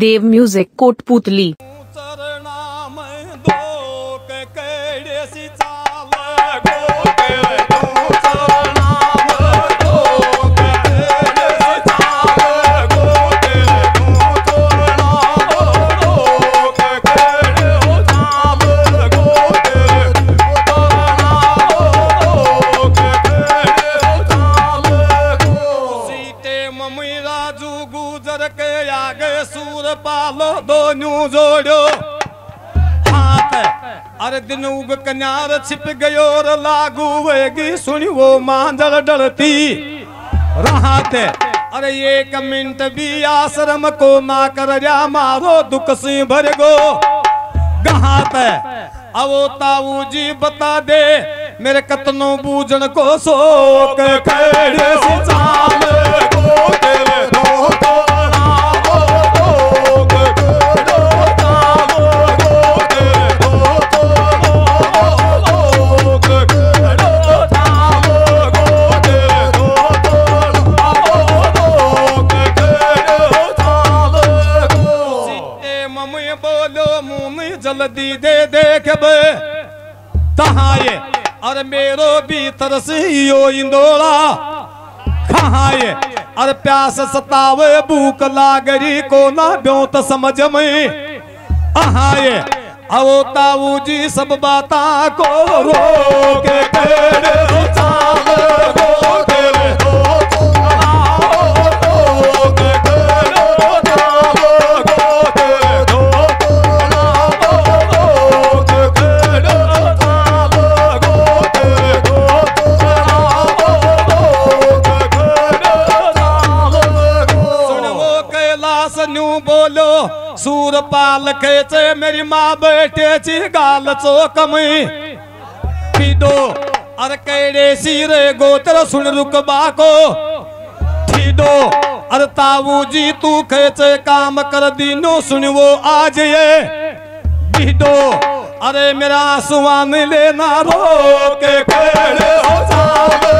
देव music Kotputli अरे दिन उग कन्यार छिप गयो और लागू वेगी सुनी वो मांजर डरती। राहत अरे एक मिनट भी आश्रम को ना कर जा मारो दुख सी भर गो। गहात आवो ताऊ जी बता दे, मेरे कतनो बूझन को सोक खड़े इंदोला। ये। अर प्यास सतावे, भूख लागरी को ना ब्योत समझ में? आहाए अवो ताऊ जी, सब बाता को रोके तेरे सूरपाल खेचे मेरी माँ बेटे ची गाल चोक में पीडो, अरे कैडे सीरे गोत्र सुन रुकबा को ठीडो अरे ताऊ जी तू खेचे काम कर दीनो सुन वो आज ये। बीडो अरे मेरा सुवान लेना रो के खेड़े हो जाव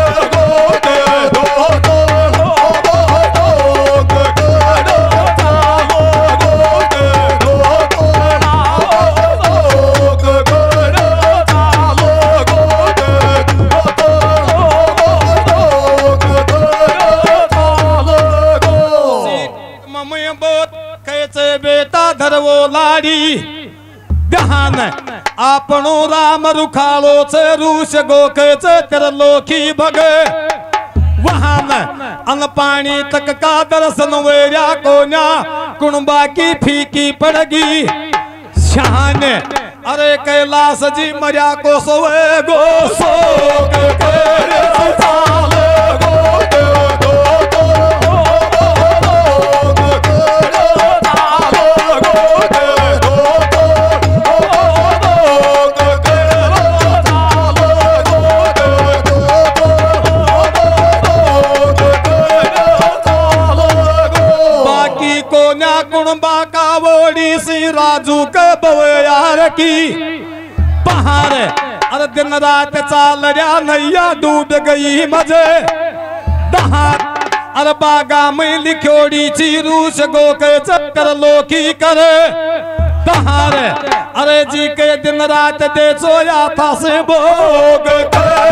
राम रुखालो च, रूष गोके च तेर लोकी भगे। वाहन अन पाणी तक का दर्शन वेऱ्या कोण्या कुणबा की फीकी पड़गी। शान, अरे कैलास जी मर्या को सोए गो सो के राजू के बवयार की। पहाड़, अरे दिन रात चाल रहा नैया डूब गई मज़े। दहार अरे बागा में लिखोड़ी चीरूस गो के चक्कर लोकी करे। दहार अरे जी के दिन रात दे सोया था से भोग करे।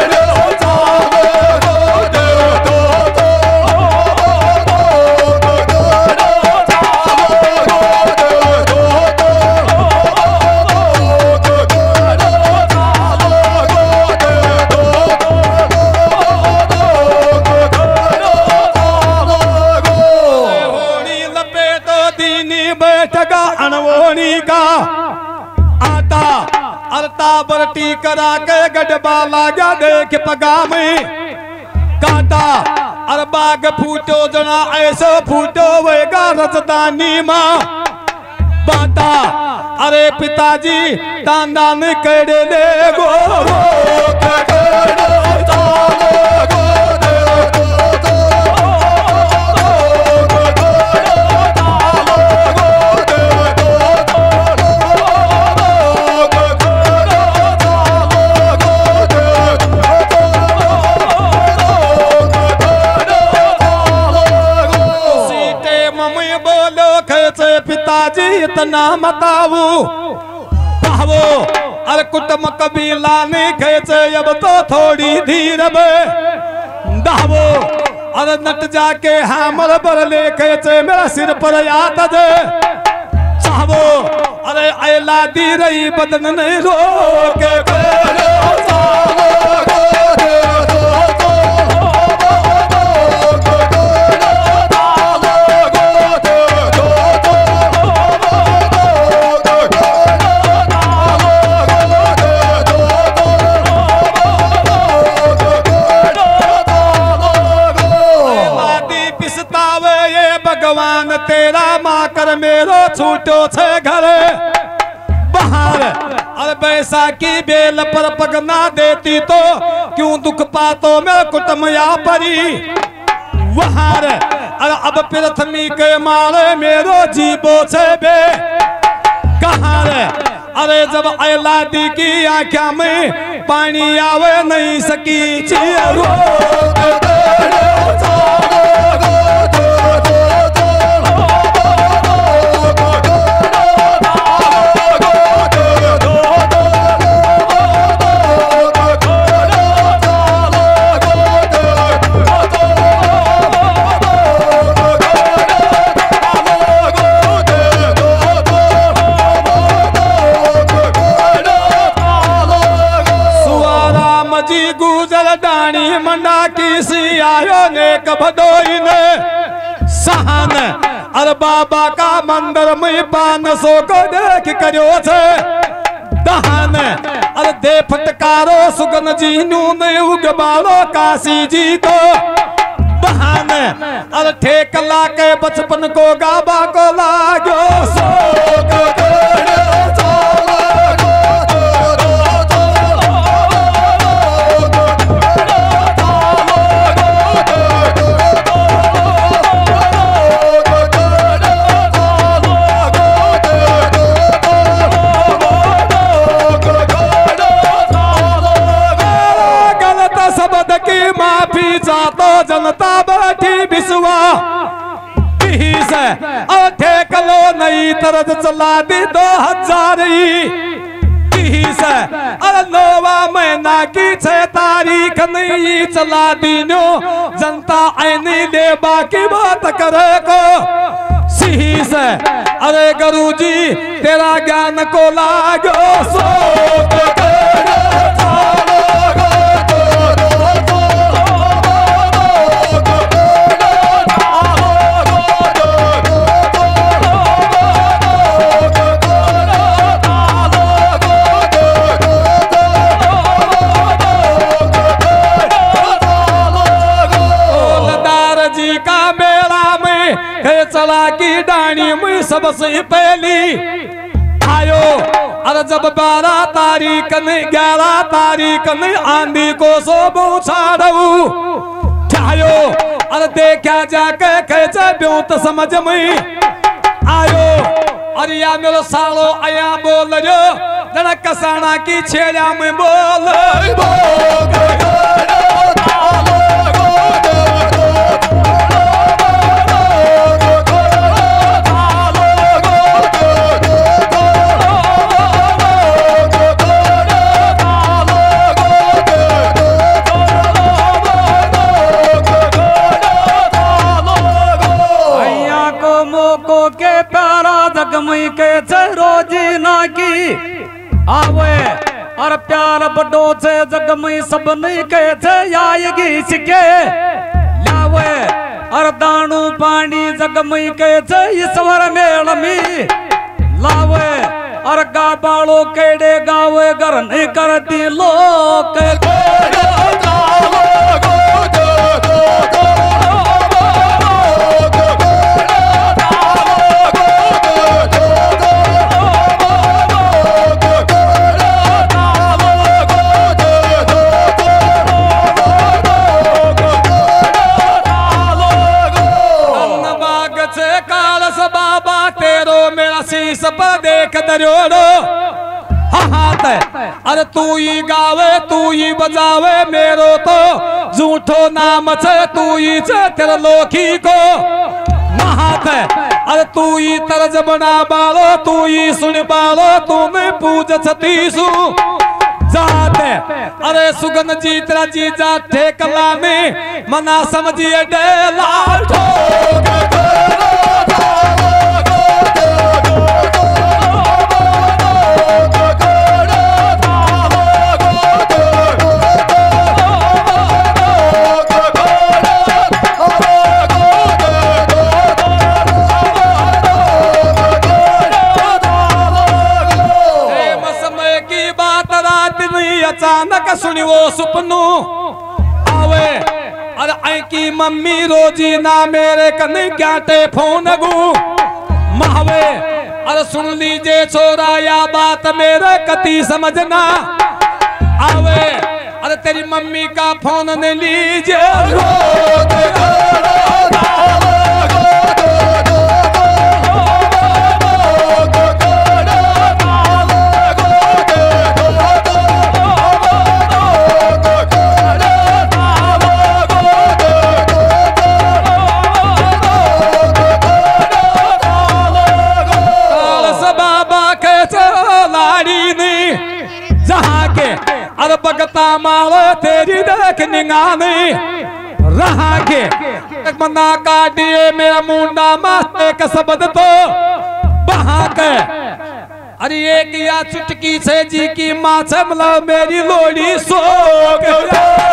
बरटी करा के गडबा लागा देख पगा में काटा अरबाग फूटो जना ऐसो फूटो वेगा रसदानी माँ। बाटा अरे पिताजी दान दान कर ले गो गो, गो, गो, गो। दे पिताजी इतना मताऊ पावो अरे कुटुंब कबीला ने खेचे अब तो थोड़ी धीर में दावो अरे नट जाके हमर पर ले खेचे मेरा सिर पर याद दे। चाहवो अरे ऐला दी रही बदन नहीं रोके वादी छूटो छे घर। बाहर। अरे बैसाखी बेल पर पगना देती तो क्यों दुख पातो मैं कुटुम या परी? वहार। अरे अब प्रथमी के मारे मेरो जीवो छे बे। कहाँ रे अरे जब ऐलादी की आख्या में पानी आवे नहीं सकी। चियरो अरे बाबा का मंदिर में पान सो को देख करो से दहन अरे दे फटकारो सुगन जी नू ने उगबालो काशी जी को। बहान अरे ठेकला के बचपन को गाबा को लागो। सो गलत से ठेक लो नई तरह चला दी दो हज़ार नोवा महीना की छह तारीख नहीं चला दीनो जनता ऐनी दे बाकी बात करे को। सिही से अरे गुरु जी तेरा ज्ञान को लागो। सो चला की डाणी में सबसे पहली आयो अरे जब बारह तारीख नहीं ग्यारह तारीख नहीं आंधी को सो छाड़ू आयो अरे देखा जाके कैसे ब्योत समझ में आयो अरे या मेरो सालो आया बोल जो जरा कसाना की छेड़ा में बोल भैया के प्यारा जगमई के छे रोजी ना की। आवे और प्यार बडो छे जगमई सब नहीं के छे आएगी सिके लावे और दाणू पानी जगमई के छे ईश्वर मेल में। लावे और गाबालो केड़े गावे घर नहीं करती लोक। अन्न मेरा शीस पर देख दरोड़ो। हाथ अरे तू ही गावे, तू ही बजावे मेरो तो। झूठो नाम छे तू ही छे तेरा लोखी को। हाथ अरे तू ही तरज बना बालो, तू ही सुन बालो, तूने पूज छतीसु जाते अरे सुगन जी, तेरा जी जा ठेकला में। मना समझिए डेला ठोक अचानक सुनी वो सुपनू। आवे, अरे आई की मम्मी रोजी ना मेरे कने क्या टेफोन गु। महावे, अरे सुन लीजिए छोरा, या बात मेरे कति समझना। आवे, अरे तेरी मम्मी का फ़ोन ने लीजिए अरे बगता माव तेरी देख निगानी। रहा के मना काटिए, मेरा मुंडा मास्ते का शब्द तो। बहा के अरे एक या चुटकी से जी की माँ से मतलब मेरी लोड़ी सो एगो